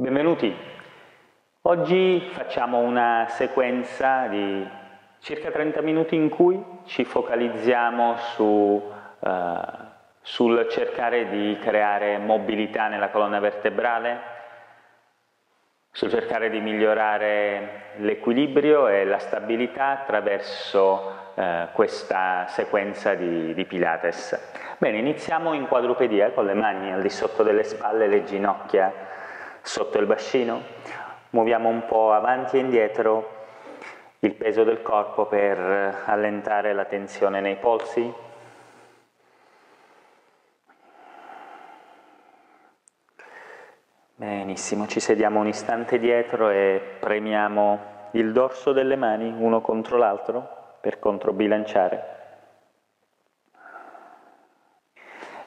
Benvenuti. Oggi facciamo una sequenza di circa 30 minuti in cui ci focalizziamo su, uh, sul cercare di creare mobilità nella colonna vertebrale, sul cercare di migliorare l'equilibrio e la stabilità attraverso uh, questa sequenza di, di Pilates. Bene, iniziamo in quadrupedia con le mani al di sotto delle spalle, le ginocchia sotto il bacino, muoviamo un po' avanti e indietro il peso del corpo per allentare la tensione nei polsi. Benissimo, ci sediamo un istante dietro e premiamo il dorso delle mani uno contro l'altro per controbilanciare.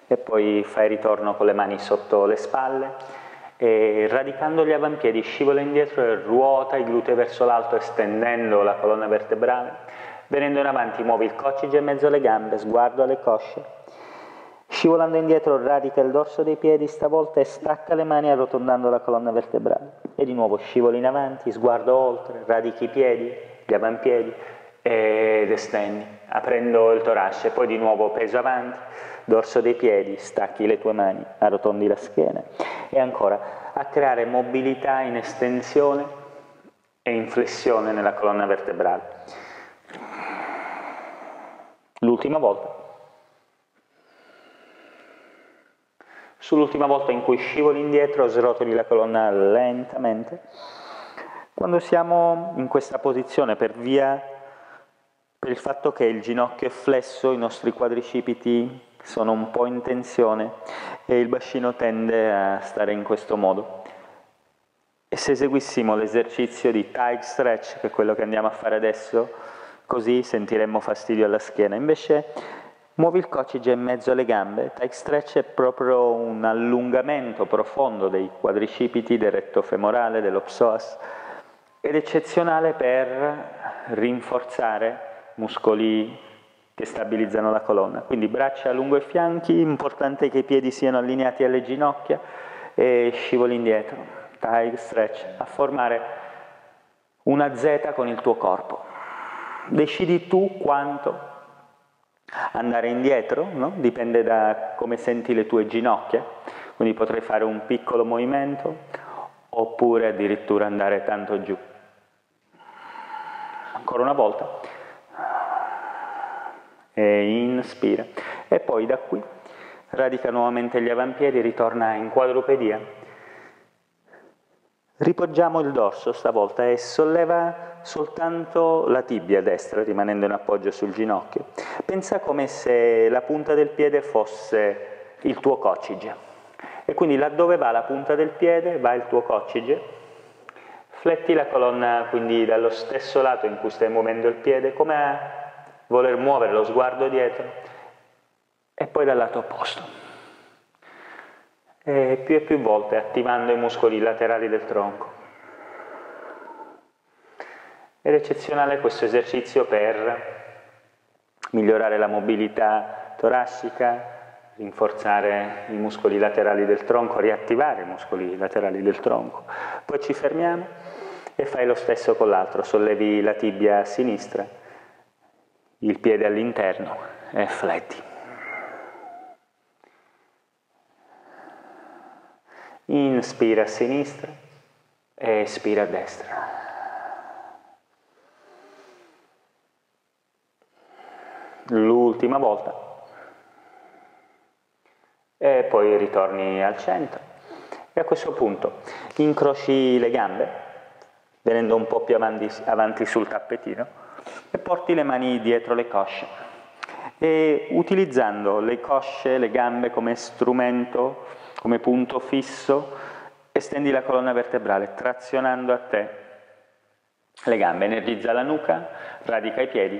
E poi fai ritorno con le mani sotto le spalle e radicando gli avampiedi scivola indietro e ruota i glutei verso l'alto estendendo la colonna vertebrale. Venendo in avanti muovi il coccige in mezzo alle gambe, sguardo alle cosce. Scivolando indietro radica il dorso dei piedi stavolta e stacca le mani arrotondando la colonna vertebrale. E di nuovo scivoli in avanti, sguardo oltre, radichi i piedi, gli avampiedi ed estendi, aprendo il torace, poi di nuovo peso avanti dorso dei piedi, stacchi le tue mani, arrotondi la schiena e ancora a creare mobilità in estensione e in flessione nella colonna vertebrale. L'ultima volta. Sull'ultima volta in cui scivoli indietro, srotoli la colonna lentamente. Quando siamo in questa posizione per via per il fatto che il ginocchio è flesso, i nostri quadricipiti sono un po' in tensione e il bacino tende a stare in questo modo. E se eseguissimo l'esercizio di tight stretch, che è quello che andiamo a fare adesso, così sentiremmo fastidio alla schiena. Invece muovi il coccige in mezzo alle gambe. Tight stretch è proprio un allungamento profondo dei quadricipiti, del retto femorale, dello psoas, ed eccezionale per rinforzare muscoli che stabilizzano la colonna. Quindi braccia lungo i fianchi, importante che i piedi siano allineati alle ginocchia e scivoli indietro, tight stretch, a formare una Z con il tuo corpo. Decidi tu quanto andare indietro, no? dipende da come senti le tue ginocchia, quindi potrai fare un piccolo movimento oppure addirittura andare tanto giù. Ancora una volta inspira. E poi da qui radica nuovamente gli avampiedi, ritorna in quadrupedia. Ripoggiamo il dorso stavolta e solleva soltanto la tibia destra, rimanendo in appoggio sul ginocchio. Pensa come se la punta del piede fosse il tuo coccige. E quindi laddove va la punta del piede va il tuo coccige. Fletti la colonna quindi dallo stesso lato in cui stai muovendo il piede, come voler muovere lo sguardo dietro e poi dal lato opposto. E più e più volte attivando i muscoli laterali del tronco. Ed è eccezionale questo esercizio per migliorare la mobilità toracica, rinforzare i muscoli laterali del tronco, riattivare i muscoli laterali del tronco. Poi ci fermiamo e fai lo stesso con l'altro, sollevi la tibia a sinistra il piede all'interno e fletti. Inspira a sinistra espira a destra. L'ultima volta. E poi ritorni al centro. E a questo punto incroci le gambe, venendo un po' più avanti, avanti sul tappetino e porti le mani dietro le cosce. E utilizzando le cosce, le gambe come strumento, come punto fisso, estendi la colonna vertebrale trazionando a te le gambe, energizza la nuca, radica i piedi.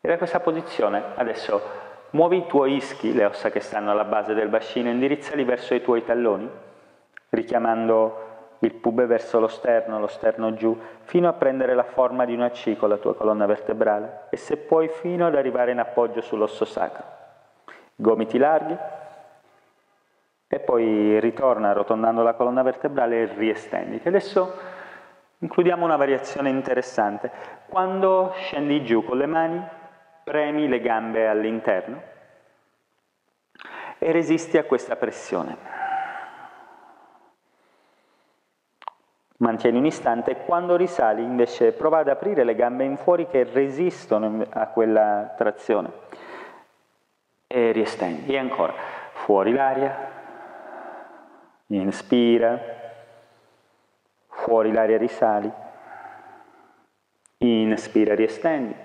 E da questa posizione. Adesso muovi i tuoi ischi, le ossa che stanno alla base del bacino, indirizzali verso i tuoi talloni, richiamando il pube verso lo sterno, lo sterno giù, fino a prendere la forma di una C con la tua colonna vertebrale e se puoi fino ad arrivare in appoggio sull'osso sacro. Gomiti larghi e poi ritorna arrotondando la colonna vertebrale e riestenditi. Adesso includiamo una variazione interessante. Quando scendi giù con le mani, premi le gambe all'interno e resisti a questa pressione. Mantieni un istante quando risali invece prova ad aprire le gambe in fuori che resistono a quella trazione. E riestendi. E ancora, fuori l'aria, inspira, fuori l'aria risali, inspira, riestendi,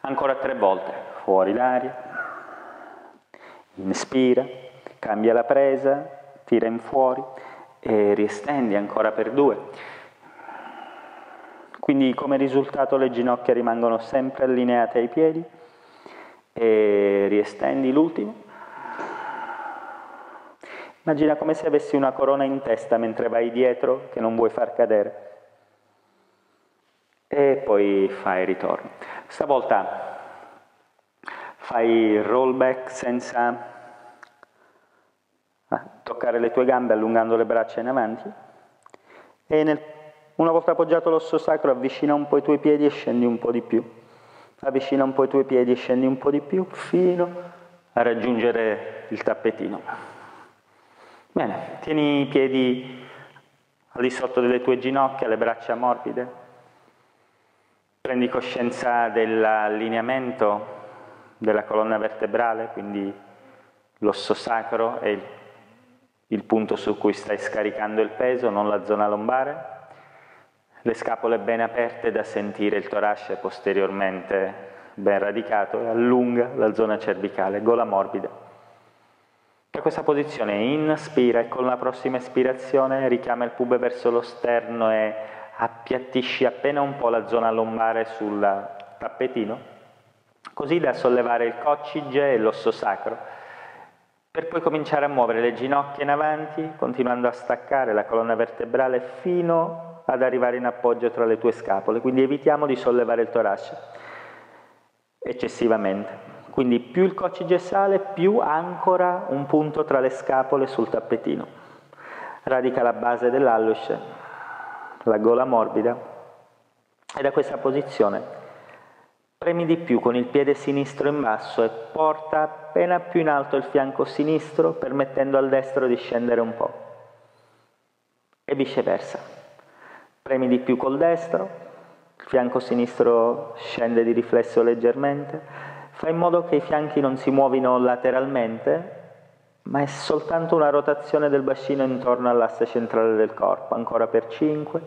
ancora tre volte, fuori l'aria, inspira, cambia la presa, tira in fuori e riestendi ancora per due. Quindi come risultato le ginocchia rimangono sempre allineate ai piedi e riestendi l'ultimo Immagina come se avessi una corona in testa mentre vai dietro che non vuoi far cadere. E poi fai ritorno. Stavolta fai rollback senza toccare le tue gambe allungando le braccia in avanti e nel, una volta appoggiato l'osso sacro avvicina un po' i tuoi piedi e scendi un po' di più. Avvicina un po' i tuoi piedi e scendi un po' di più fino a raggiungere il tappetino. Bene, tieni i piedi al di sotto delle tue ginocchia, le braccia morbide. Prendi coscienza dell'allineamento della colonna vertebrale, quindi l'osso sacro è il, il punto su cui stai scaricando il peso, non la zona lombare. Le scapole ben aperte da sentire il torace posteriormente ben radicato e allunga la zona cervicale, gola morbida. Da questa posizione inspira e con la prossima espirazione richiama il pube verso lo sterno e appiattisci appena un po' la zona lombare sul tappetino, così da sollevare il coccige e l'osso sacro, per poi cominciare a muovere le ginocchia in avanti, continuando a staccare la colonna vertebrale fino ad arrivare in appoggio tra le tue scapole, quindi evitiamo di sollevare il torace eccessivamente. Quindi più il coccige sale, più ancora un punto tra le scapole sul tappetino. Radica la base dell'alluce, la gola morbida e da questa posizione premi di più con il piede sinistro in basso e porta appena più in alto il fianco sinistro permettendo al destro di scendere un po'. E viceversa. Premi di più col destro, il fianco sinistro scende di riflesso leggermente, fa in modo che i fianchi non si muovino lateralmente, ma è soltanto una rotazione del bacino intorno all'asse centrale del corpo, ancora per 5,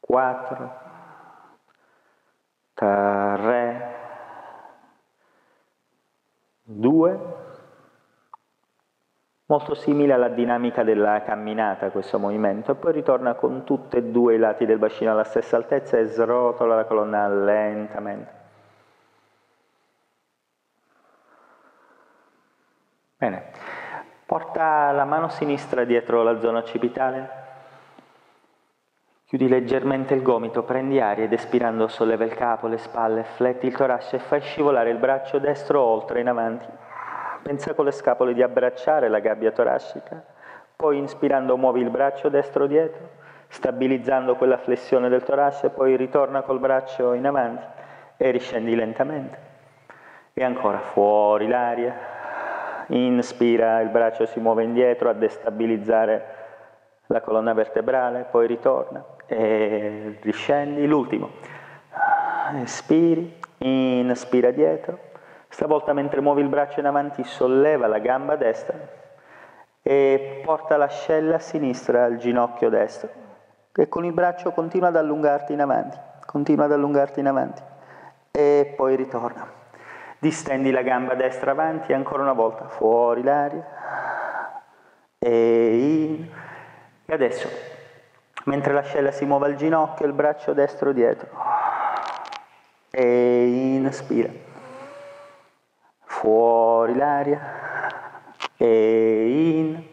4, 3, 2, molto simile alla dinamica della camminata questo movimento, e poi ritorna con tutti e due i lati del bacino alla stessa altezza e srotola la colonna lentamente. Bene, porta la mano sinistra dietro la zona occipitale, chiudi leggermente il gomito, prendi aria ed espirando solleva il capo, le spalle, fletti il torace e fai scivolare il braccio destro oltre in avanti. Pensa con le scapole di abbracciare la gabbia toracica, poi inspirando muovi il braccio destro dietro, stabilizzando quella flessione del torace, poi ritorna col braccio in avanti e riscendi lentamente. E ancora fuori l'aria, inspira, il braccio si muove indietro a destabilizzare la colonna vertebrale, poi ritorna e riscendi, l'ultimo, espiri, inspira dietro, stavolta mentre muovi il braccio in avanti solleva la gamba destra e porta l'ascella sinistra al ginocchio destro e con il braccio continua ad allungarti in avanti, continua ad allungarti in avanti e poi ritorna. Distendi la gamba destra avanti, ancora una volta, fuori l'aria, e in. E adesso, mentre l'ascella si muove al ginocchio, il braccio destro dietro, e inspira, fuori l'aria, e in.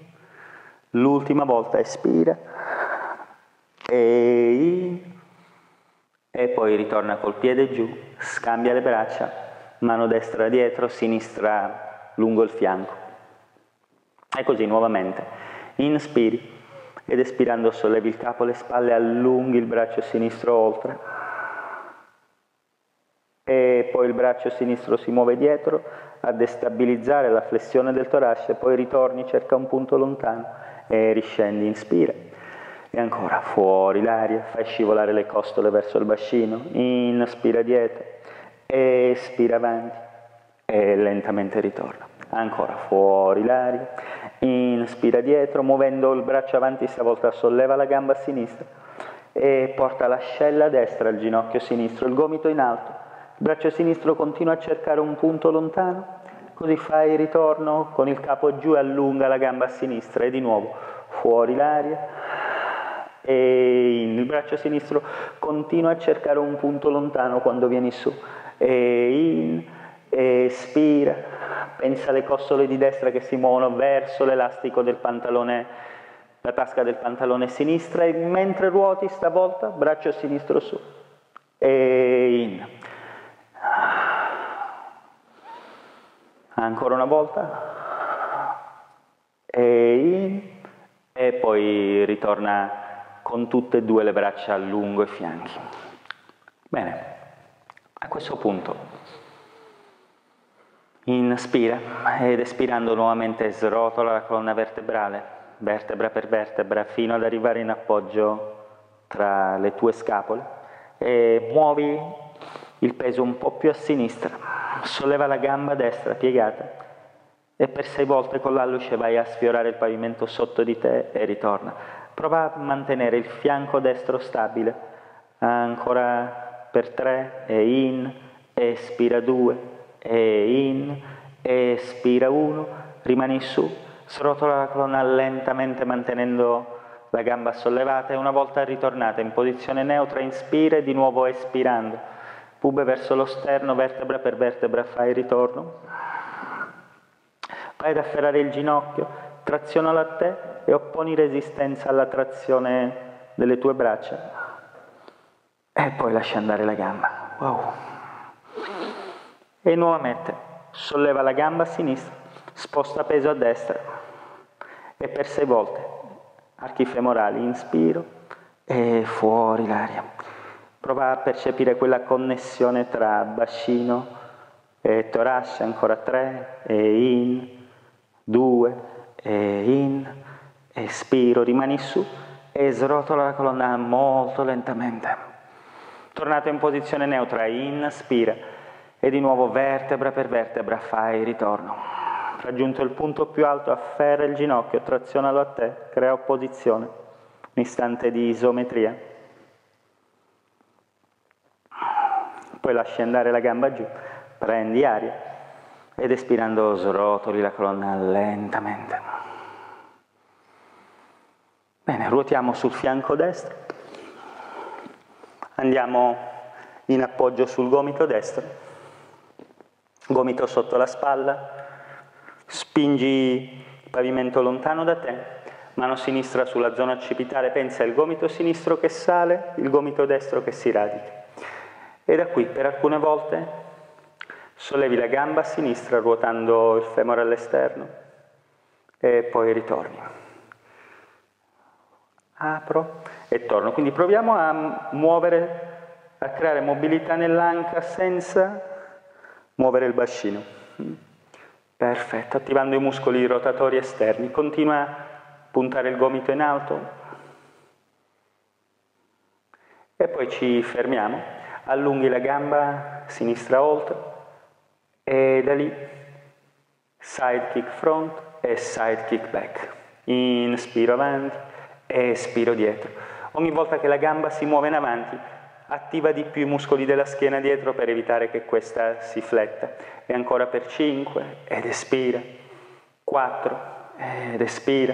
L'ultima volta espira, e in. E poi ritorna col piede giù, scambia le braccia mano destra dietro, sinistra lungo il fianco. E così nuovamente, inspiri ed espirando sollevi il capo, le spalle, allunghi il braccio sinistro oltre. E poi il braccio sinistro si muove dietro a destabilizzare la flessione del torace, poi ritorni, cerca un punto lontano e riscendi, inspira. E ancora fuori l'aria, fai scivolare le costole verso il bacino, inspira dietro, espira avanti e lentamente ritorna. Ancora fuori l'aria, inspira dietro, muovendo il braccio avanti, stavolta solleva la gamba a sinistra e porta l'ascella destra, il ginocchio sinistro, il gomito in alto. Il braccio sinistro continua a cercare un punto lontano, così fai ritorno con il capo giù e allunga la gamba a sinistra e di nuovo fuori l'aria. E il braccio sinistro continua a cercare un punto lontano quando vieni su. E in, espira, pensa alle costole di destra che si muovono verso l'elastico del pantalone, la tasca del pantalone sinistra e mentre ruoti stavolta braccio sinistro su e in. Ancora una volta e in e poi ritorna con tutte e due le braccia lungo i fianchi. Bene, a questo punto inspira ed espirando nuovamente srotola la colonna vertebrale, vertebra per vertebra, fino ad arrivare in appoggio tra le tue scapole e muovi il peso un po' più a sinistra, solleva la gamba destra piegata e per sei volte con l'alluce vai a sfiorare il pavimento sotto di te e ritorna. Prova a mantenere il fianco destro stabile, ancora per tre e in, espira due, e in, espira uno, rimani su, srotola la colonna lentamente mantenendo la gamba sollevata e una volta ritornata in posizione neutra inspira e di nuovo espirando, pube verso lo sterno, vertebra per vertebra, fai ritorno, vai ad afferrare il ginocchio, trazionalo a te e opponi resistenza alla trazione delle tue braccia. E poi lascia andare la gamba. Wow e nuovamente solleva la gamba a sinistra, sposta peso a destra e per sei volte archi femorali, inspiro e fuori l'aria. Prova a percepire quella connessione tra bacino e torace, ancora tre, e in, due, e in, espiro, rimani su e srotola la colonna molto lentamente. Tornato in posizione neutra, inspira e di nuovo vertebra per vertebra fai ritorno. Raggiunto il punto più alto, afferra il ginocchio, trazionalo a te, crea opposizione, un istante di isometria. Poi lasci andare la gamba giù, prendi aria ed espirando srotoli la colonna lentamente. Bene, ruotiamo sul fianco destro, andiamo in appoggio sul gomito destro gomito sotto la spalla, spingi il pavimento lontano da te, mano sinistra sulla zona occipitale, pensa il gomito sinistro che sale, il gomito destro che si radica. E da qui per alcune volte sollevi la gamba a sinistra ruotando il femore all'esterno e poi ritorni. Apro e torno. Quindi proviamo a muovere, a creare mobilità nell'anca senza muovere il bacino. Perfetto, attivando i muscoli rotatori esterni. Continua a puntare il gomito in alto. E poi ci fermiamo. Allunghi la gamba sinistra oltre. E da lì side kick front e side kick back. Inspiro avanti, espiro dietro. Ogni volta che la gamba si muove in avanti, attiva di più i muscoli della schiena dietro per evitare che questa si fletta. E ancora per 5, ed espira. 4, ed espira.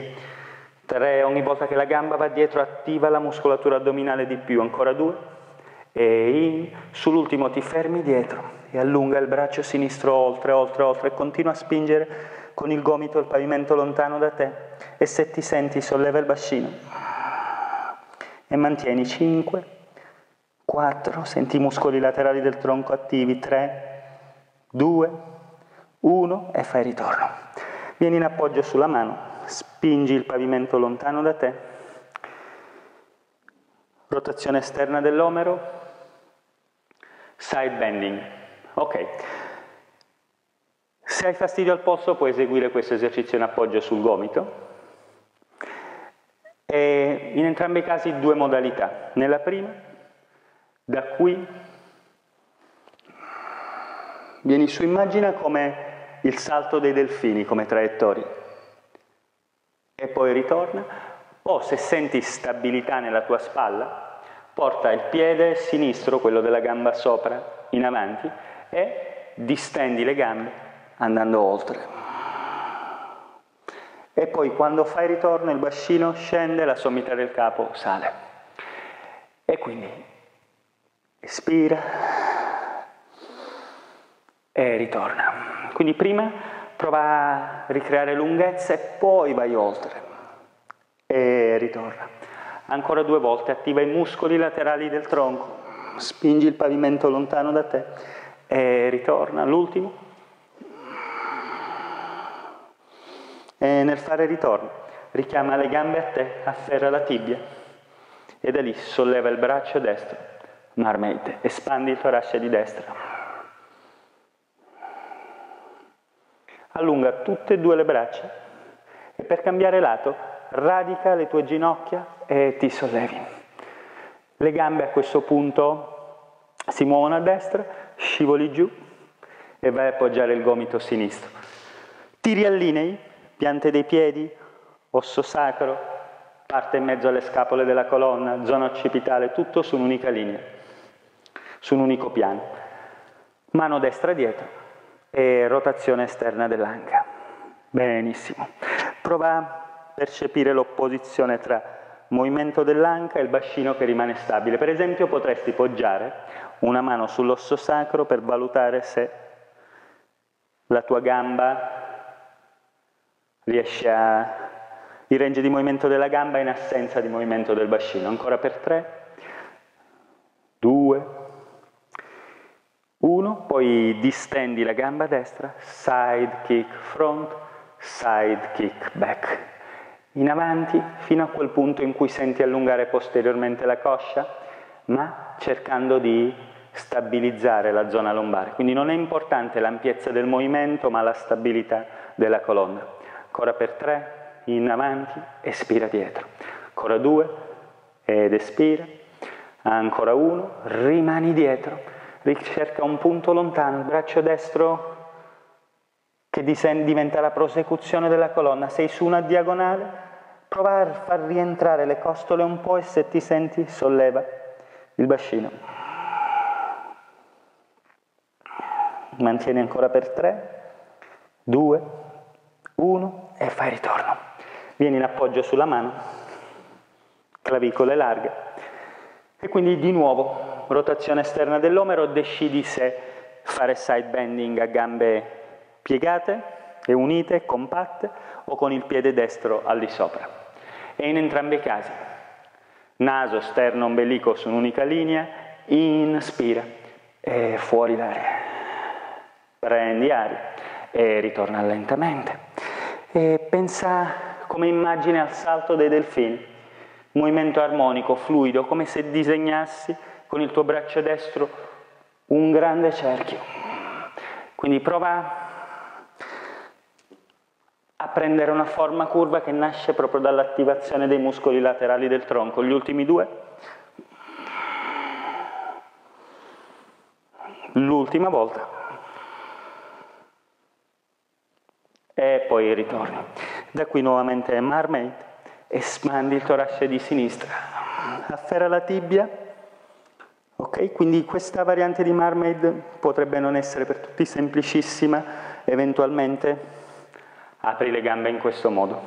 3, ogni volta che la gamba va dietro attiva la muscolatura addominale di più. Ancora 2, e in. Sull'ultimo ti fermi dietro e allunga il braccio sinistro oltre, oltre, oltre e continua a spingere con il gomito il pavimento lontano da te. E se ti senti solleva il bacino. E mantieni 5, 4, senti i muscoli laterali del tronco attivi, 3, 2, 1 e fai ritorno. Vieni in appoggio sulla mano, spingi il pavimento lontano da te, rotazione esterna dell'omero, side bending. Ok. Se hai fastidio al polso puoi eseguire questo esercizio in appoggio sul gomito. E in entrambi i casi due modalità. Nella prima, da qui vieni su, immagina come il salto dei delfini come traiettoria e poi ritorna, o se senti stabilità nella tua spalla, porta il piede sinistro, quello della gamba sopra, in avanti e distendi le gambe andando oltre. E poi quando fai ritorno il bacino scende, la sommità del capo sale. E quindi espira e ritorna. Quindi prima prova a ricreare lunghezza e poi vai oltre e ritorna. Ancora due volte attiva i muscoli laterali del tronco, spingi il pavimento lontano da te e ritorna. L'ultimo. E nel fare ritorno richiama le gambe a te, afferra la tibia e da lì solleva il braccio destro, marmite, espandi il torace di destra. allunga tutte e due le braccia e per cambiare lato radica le tue ginocchia e ti sollevi. Le gambe a questo punto si muovono a destra, scivoli giù e vai a appoggiare il gomito sinistro. Ti riallinei, piante dei piedi, osso sacro, parte in mezzo alle scapole della colonna, zona occipitale, tutto su un'unica linea, su un unico piano. Mano destra dietro, e rotazione esterna dell'anca. Benissimo. Prova a percepire l'opposizione tra movimento dell'anca e il bacino che rimane stabile. Per esempio potresti poggiare una mano sull'osso sacro per valutare se la tua gamba riesce a... il range di movimento della gamba in assenza di movimento del bacino. Ancora per tre, due, 1, poi distendi la gamba destra, side kick front, side kick back. In avanti fino a quel punto in cui senti allungare posteriormente la coscia, ma cercando di stabilizzare la zona lombare. Quindi non è importante l'ampiezza del movimento, ma la stabilità della colonna. Ancora per 3, in avanti, espira dietro. Ancora 2, ed espira. Ancora 1, rimani dietro ricerca un punto lontano, braccio destro che diventa la prosecuzione della colonna, sei su una diagonale, prova a far rientrare le costole un po' e se ti senti solleva il bacino. Mantieni ancora per 3, 2, 1 e fai ritorno. Vieni in appoggio sulla mano, clavicole larghe e quindi di nuovo rotazione esterna dell'omero, decidi se fare side bending a gambe piegate e unite, compatte, o con il piede destro al di sopra. E in entrambi i casi, naso, sterno, ombelico su un'unica linea, inspira e fuori l'aria. Prendi aria e ritorna lentamente. E pensa come immagine al salto dei delfini, movimento armonico, fluido, come se disegnassi con il tuo braccio destro un grande cerchio. Quindi prova a prendere una forma curva che nasce proprio dall'attivazione dei muscoli laterali del tronco. Gli ultimi due. L'ultima volta. E poi ritorni. Da qui nuovamente marmite, espandi il torace di sinistra, afferra la tibia Ok, quindi questa variante di Marmaid potrebbe non essere per tutti semplicissima, eventualmente apri le gambe in questo modo.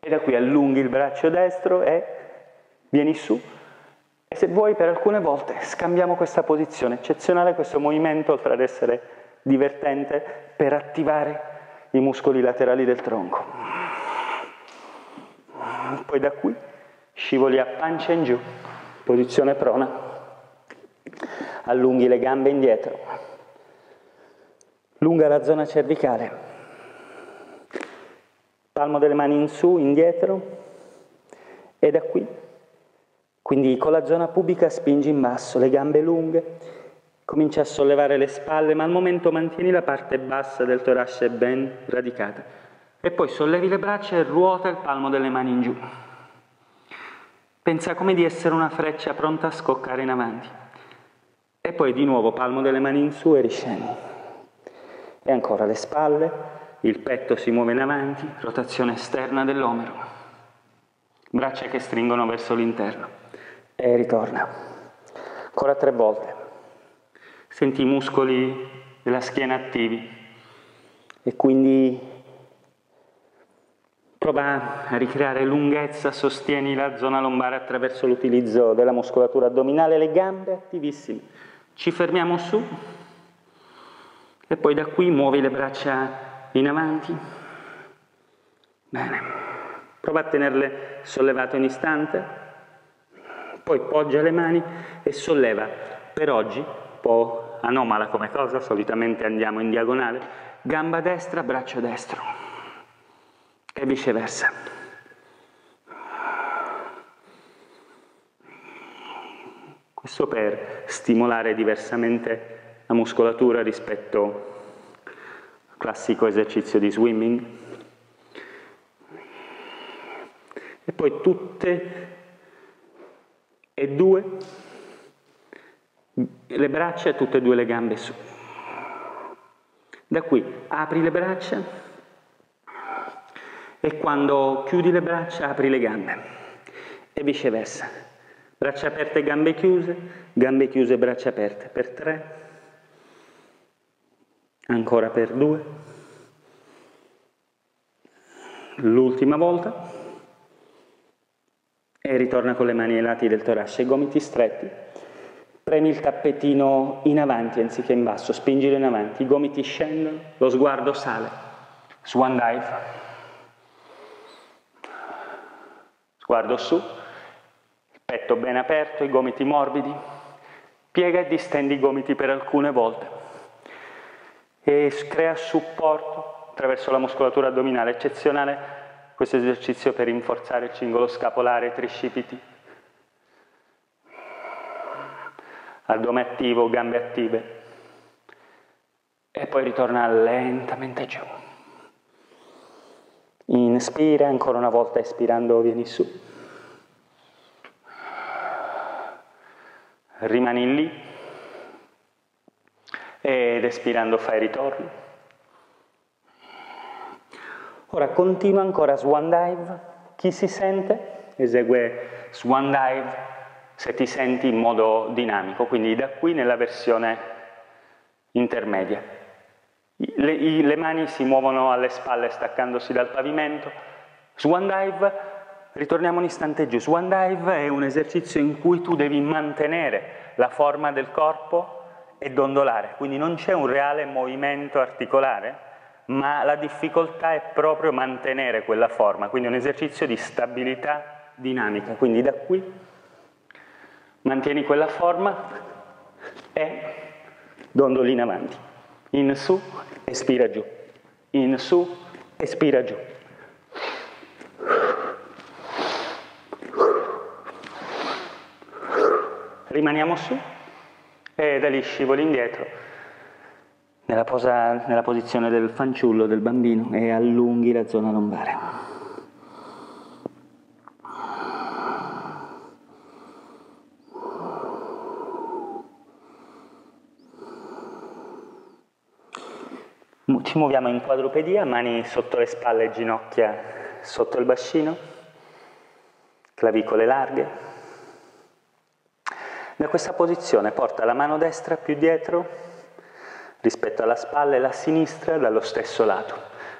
E da qui allunghi il braccio destro e vieni su. E se vuoi per alcune volte scambiamo questa posizione, eccezionale questo movimento, oltre ad essere divertente, per attivare i muscoli laterali del tronco. Poi da qui scivoli a pancia in giù posizione prona, allunghi le gambe indietro, lunga la zona cervicale, palmo delle mani in su, indietro e da qui. Quindi con la zona pubica spingi in basso, le gambe lunghe, cominci a sollevare le spalle, ma al momento mantieni la parte bassa del torace ben radicata. E poi sollevi le braccia e ruota il palmo delle mani in giù. Pensa come di essere una freccia pronta a scoccare in avanti. E poi di nuovo palmo delle mani in su e riscendi. E ancora le spalle, il petto si muove in avanti, rotazione esterna dell'omero. Braccia che stringono verso l'interno. E ritorna. Ancora tre volte. Senti i muscoli della schiena attivi. E quindi prova a ricreare lunghezza, sostieni la zona lombare attraverso l'utilizzo della muscolatura addominale, le gambe attivissime. Ci fermiamo su e poi da qui muovi le braccia in avanti. Bene, prova a tenerle sollevate un istante, poi poggia le mani e solleva. Per oggi, un po' anomala come cosa, solitamente andiamo in diagonale, gamba destra, braccio destro e viceversa. Questo per stimolare diversamente la muscolatura rispetto classico esercizio di swimming. E poi tutte e due le braccia e tutte e due le gambe su. Da qui apri le braccia e quando chiudi le braccia apri le gambe. E viceversa. Braccia aperte, gambe chiuse, gambe chiuse, braccia aperte. Per tre, ancora per due, l'ultima volta. E ritorna con le mani ai lati del torace, gomiti stretti, premi il tappetino in avanti anziché in basso, spingilo in avanti, i gomiti scendono, lo sguardo sale, swan dive, sguardo su, il petto ben aperto, i gomiti morbidi, piega e distendi i gomiti per alcune volte e crea supporto attraverso la muscolatura addominale eccezionale questo esercizio per rinforzare il cingolo scapolare tricipiti. Addome attivo, gambe attive. E poi ritorna lentamente giù. Inspira, ancora una volta espirando vieni su. Rimani lì ed espirando fai ritorno. Ora continua ancora Swan Dive, chi si sente esegue Swan Dive se ti senti in modo dinamico, quindi da qui nella versione intermedia. Le, i, le mani si muovono alle spalle staccandosi dal pavimento. Swan Dive, ritorniamo un istante giù, Swan Dive è un esercizio in cui tu devi mantenere la forma del corpo e dondolare, quindi non c'è un reale movimento articolare, ma la difficoltà è proprio mantenere quella forma, quindi un esercizio di stabilità dinamica, quindi da qui mantieni quella forma e dondoli in avanti, in su, espira giù, in su, espira giù. Rimaniamo su e da lì scivoli indietro nella, posa, nella posizione del fanciullo, del bambino e allunghi la zona lombare. Ci muoviamo in quadrupedia, mani sotto le spalle, ginocchia sotto il bacino, clavicole larghe, da questa posizione porta la mano destra più dietro rispetto alla spalla e la sinistra dallo stesso lato.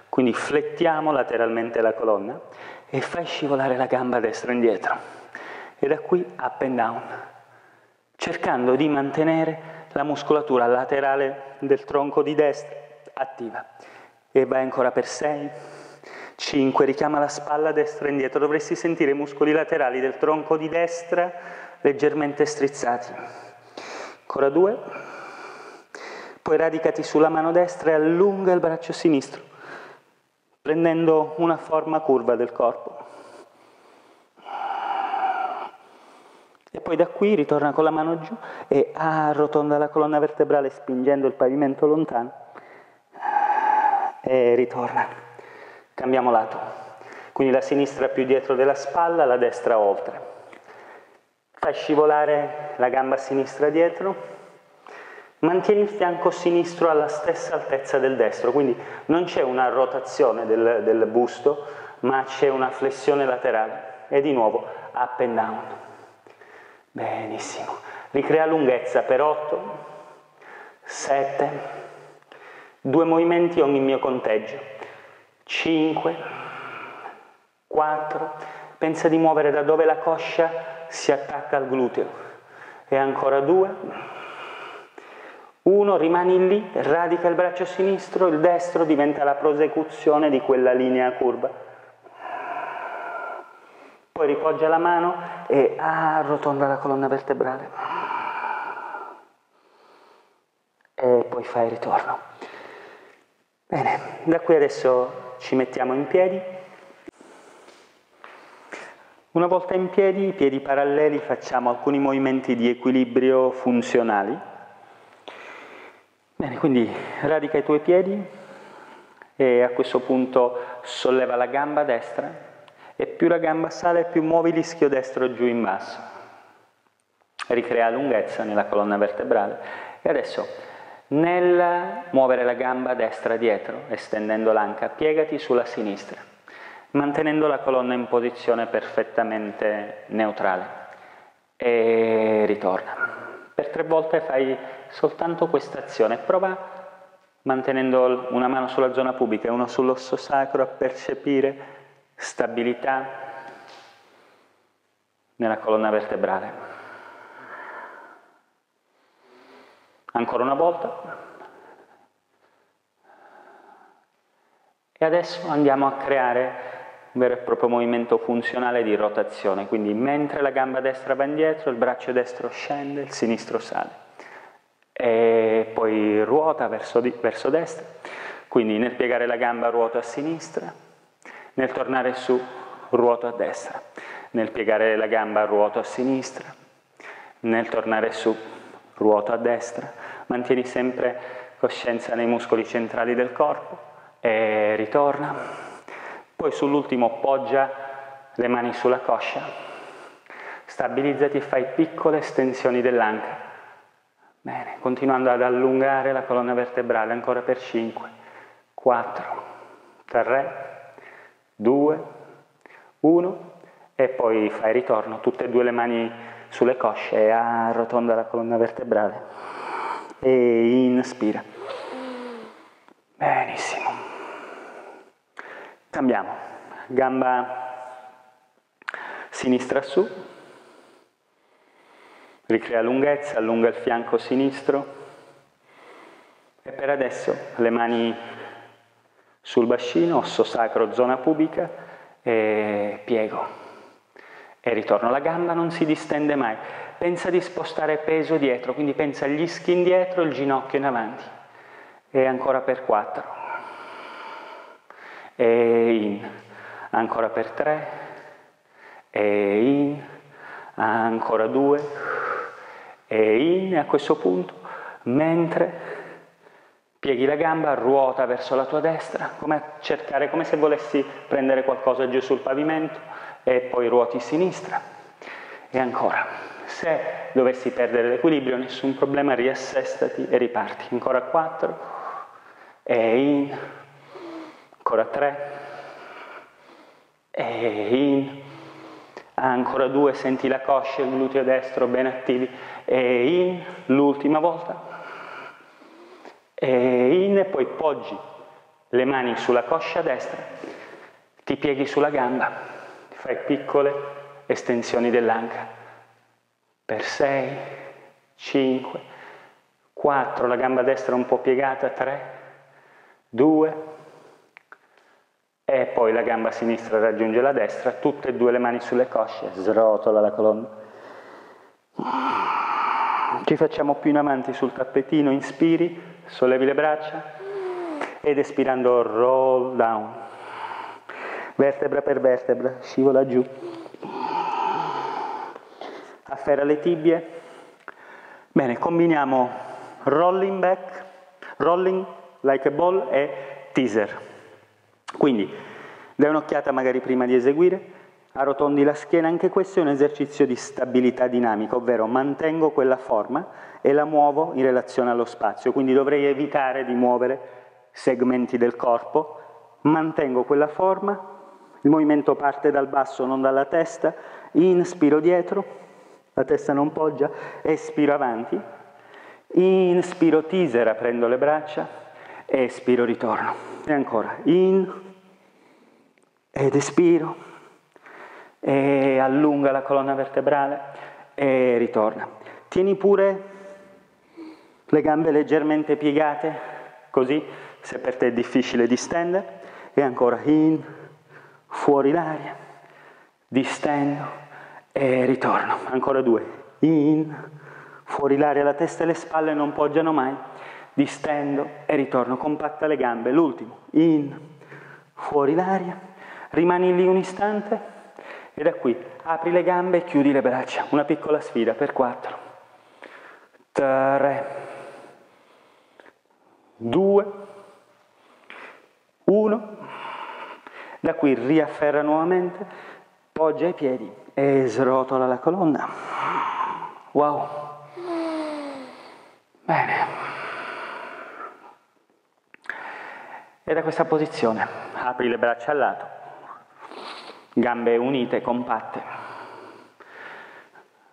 Quindi flettiamo lateralmente la colonna e fai scivolare la gamba destra indietro. E da qui up and down, cercando di mantenere la muscolatura laterale del tronco di destra attiva. E vai ancora per 6, 5, richiama la spalla destra indietro. Dovresti sentire i muscoli laterali del tronco di destra leggermente strizzati. Ancora due. Poi radicati sulla mano destra e allunga il braccio sinistro. prendendo una forma curva del corpo. E poi da qui ritorna con la mano giù e arrotonda la colonna vertebrale spingendo il pavimento lontano e ritorna. Cambiamo lato. Quindi la sinistra più dietro della spalla, la destra oltre. Fai scivolare la gamba sinistra dietro, mantieni il fianco sinistro alla stessa altezza del destro, quindi non c'è una rotazione del, del busto, ma c'è una flessione laterale. E di nuovo up and down. Benissimo. Ricrea lunghezza per 8, 7, due movimenti ogni mio conteggio. 5, 4, pensa di muovere da dove la coscia si attacca al gluteo. E ancora 2, 1, rimani lì, radica il braccio sinistro, il destro diventa la prosecuzione di quella linea curva poi ripoggia la mano e arrotonda la colonna vertebrale. E poi fai il ritorno. Bene, da qui adesso ci mettiamo in piedi. Una volta in piedi, piedi paralleli, facciamo alcuni movimenti di equilibrio funzionali. Bene, quindi radica i tuoi piedi e a questo punto solleva la gamba destra e più la gamba sale più muovi l'ischio destro giù in basso. Ricrea lunghezza nella colonna vertebrale. E adesso, nel muovere la gamba destra dietro, estendendo l'anca, piegati sulla sinistra, mantenendo la colonna in posizione perfettamente neutrale. E ritorna. Per tre volte fai soltanto questa azione. Prova mantenendo una mano sulla zona pubica e uno sull'osso sacro a percepire stabilità nella colonna vertebrale. Ancora una volta. E adesso andiamo a creare un vero e proprio movimento funzionale di rotazione, quindi mentre la gamba destra va indietro, il braccio destro scende, il sinistro sale. E poi ruota verso, di, verso destra, quindi nel piegare la gamba ruoto a sinistra, nel tornare su ruoto a destra, nel piegare la gamba ruoto a sinistra, nel tornare su ruoto a destra, mantieni sempre coscienza nei muscoli centrali del corpo e ritorna. Poi sull'ultimo poggia le mani sulla coscia, stabilizzati e fai piccole estensioni dell'anca. Bene, continuando ad allungare la colonna vertebrale ancora per 5, 4, 3, 2, 1 e poi fai ritorno, tutte e due le mani sulle cosce e arrotonda la colonna vertebrale e inspira. Benissimo. Cambiamo. Gamba sinistra su. Ricrea lunghezza, allunga il fianco sinistro. E per adesso le mani sul bacino, osso sacro, zona pubica, e piego. E ritorno. La gamba non si distende mai. Pensa di spostare peso dietro, quindi pensa agli ischi indietro, il ginocchio in avanti. E ancora per quattro. E in. Ancora per tre. E in. Ancora due. E in. E a questo punto, mentre Pieghi la gamba, ruota verso la tua destra, come cercare, come se volessi prendere qualcosa giù sul pavimento e poi ruoti sinistra. E ancora, se dovessi perdere l'equilibrio, nessun problema, riassestati e riparti. Ancora quattro, e in, ancora tre, e in, ancora due, senti la coscia e il gluteo destro ben attivi, e in, l'ultima volta, e in, poi poggi le mani sulla coscia destra, ti pieghi sulla gamba, fai piccole estensioni dell'anca. Per 6, 5, 4, la gamba destra un po' piegata, 3, 2, e poi la gamba sinistra raggiunge la destra, tutte e due le mani sulle cosce, srotola la colonna. Ci facciamo più in avanti sul tappetino, inspiri, sollevi le braccia ed espirando roll down. Vertebra per vertebra, scivola giù. Afferra le tibie. Bene, combiniamo rolling back, rolling like a ball e teaser. Quindi, dai un'occhiata magari prima di eseguire, arrotondi la schiena, anche questo è un esercizio di stabilità dinamica, ovvero mantengo quella forma e la muovo in relazione allo spazio, quindi dovrei evitare di muovere segmenti del corpo, mantengo quella forma, il movimento parte dal basso, non dalla testa, inspiro dietro, la testa non poggia, espiro avanti, inspiro teaser, aprendo le braccia, espiro, ritorno. E ancora, in, ed espiro, e allunga la colonna vertebrale e ritorna. Tieni pure le gambe leggermente piegate, così se per te è difficile distendere, e ancora in, fuori l'aria, distendo e ritorno. Ancora due, in, fuori l'aria, la testa e le spalle non poggiano mai, distendo e ritorno, compatta le gambe, l'ultimo, in, fuori l'aria, rimani lì un istante e da qui apri le gambe e chiudi le braccia. Una piccola sfida per 4, 3, 2, 1. Da qui riafferra nuovamente, poggia i piedi e srotola la colonna. Wow. Bene. E da questa posizione apri le braccia al lato gambe unite, compatte.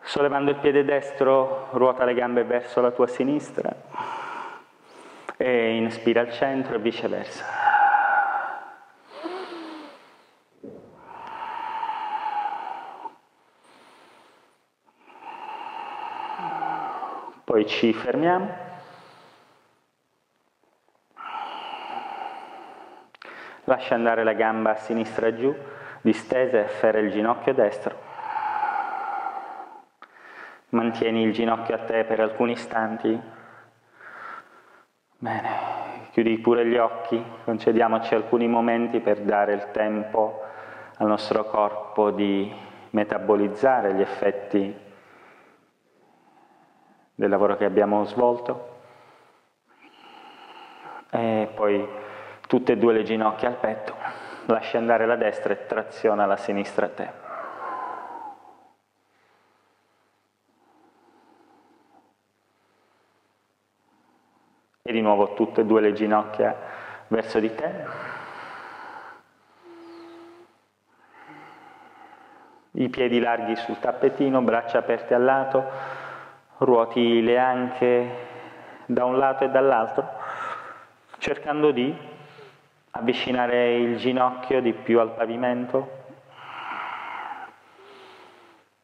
Sollevando il piede destro, ruota le gambe verso la tua sinistra e inspira al centro e viceversa. Poi ci fermiamo. Lascia andare la gamba sinistra giù distesa e afferra il ginocchio destro. Mantieni il ginocchio a te per alcuni istanti. Bene, chiudi pure gli occhi, concediamoci alcuni momenti per dare il tempo al nostro corpo di metabolizzare gli effetti del lavoro che abbiamo svolto. E poi tutte e due le ginocchia al petto lasci andare la destra e traziona la sinistra a te. E di nuovo tutte e due le ginocchia verso di te. I piedi larghi sul tappetino, braccia aperte al lato, ruoti le anche da un lato e dall'altro, cercando di avvicinare il ginocchio di più al pavimento,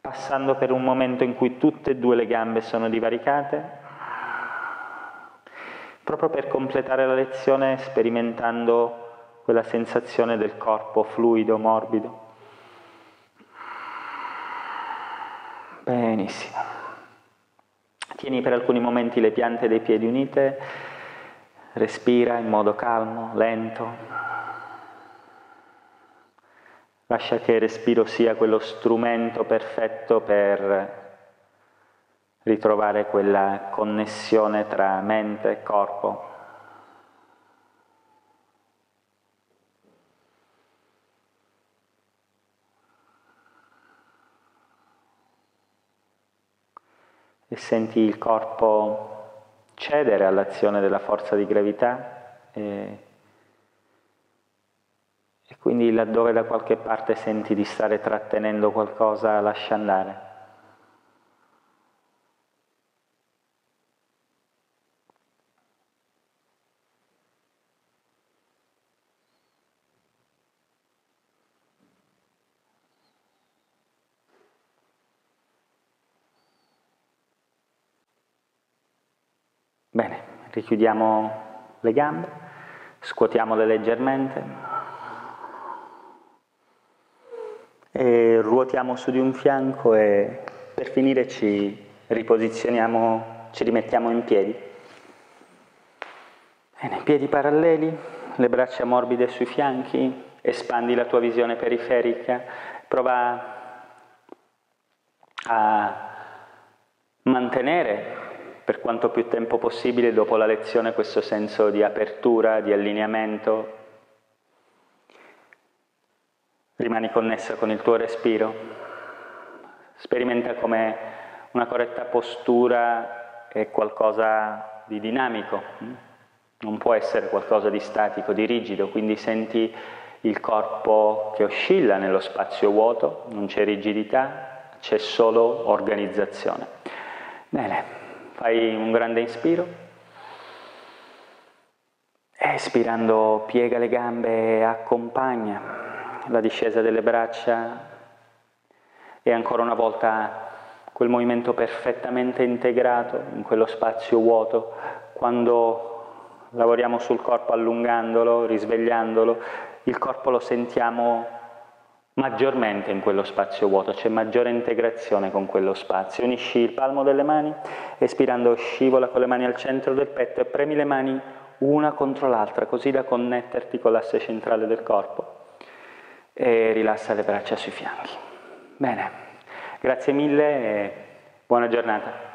passando per un momento in cui tutte e due le gambe sono divaricate, proprio per completare la lezione sperimentando quella sensazione del corpo fluido, morbido. Benissimo. Tieni per alcuni momenti le piante dei piedi unite respira in modo calmo, lento. Lascia che il respiro sia quello strumento perfetto per ritrovare quella connessione tra mente e corpo. E senti il corpo cedere all'azione della forza di gravità e, e quindi laddove da qualche parte senti di stare trattenendo qualcosa lascia andare. Bene, richiudiamo le gambe, scuotiamole leggermente e ruotiamo su di un fianco e per finire ci riposizioniamo, ci rimettiamo in piedi. Bene, piedi paralleli, le braccia morbide sui fianchi espandi la tua visione periferica, prova a mantenere per quanto più tempo possibile dopo la lezione questo senso di apertura, di allineamento. Rimani connessa con il tuo respiro. Sperimenta come una corretta postura è qualcosa di dinamico, non può essere qualcosa di statico, di rigido, quindi senti il corpo che oscilla nello spazio vuoto, non c'è rigidità, c'è solo organizzazione. Bene, Fai un grande inspiro. Espirando piega le gambe e accompagna la discesa delle braccia e ancora una volta quel movimento perfettamente integrato in quello spazio vuoto quando lavoriamo sul corpo allungandolo, risvegliandolo, il corpo lo sentiamo maggiormente in quello spazio vuoto, c'è maggiore integrazione con quello spazio. Unisci il palmo delle mani, espirando scivola con le mani al centro del petto e premi le mani una contro l'altra, così da connetterti con l'asse centrale del corpo e rilassa le braccia sui fianchi. Bene, grazie mille e buona giornata.